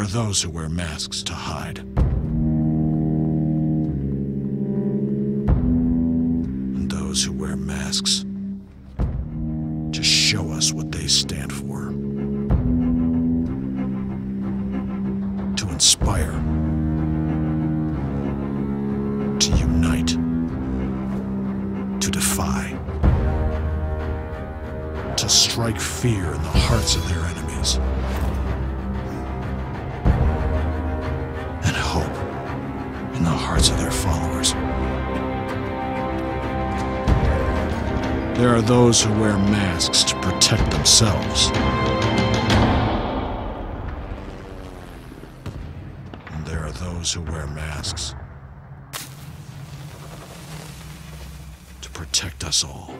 are those who wear masks to hide. And those who wear masks to show us what they stand for. To inspire. To unite. To defy. To strike fear in the hearts of their enemies. Hearts of their followers. There are those who wear masks to protect themselves. And there are those who wear masks to protect us all.